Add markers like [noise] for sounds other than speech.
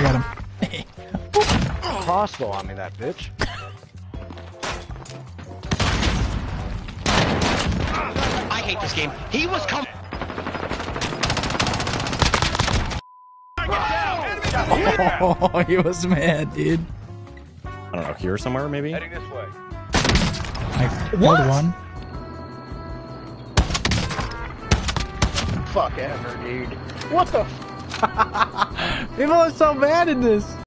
I got him. Crossbow on me, that bitch. I hate this game. He was coming. Oh, he was mad, dude. I don't know, here somewhere maybe? Heading this way. I killed one. Fuck ever, dude. What the? [laughs] People are so bad at this.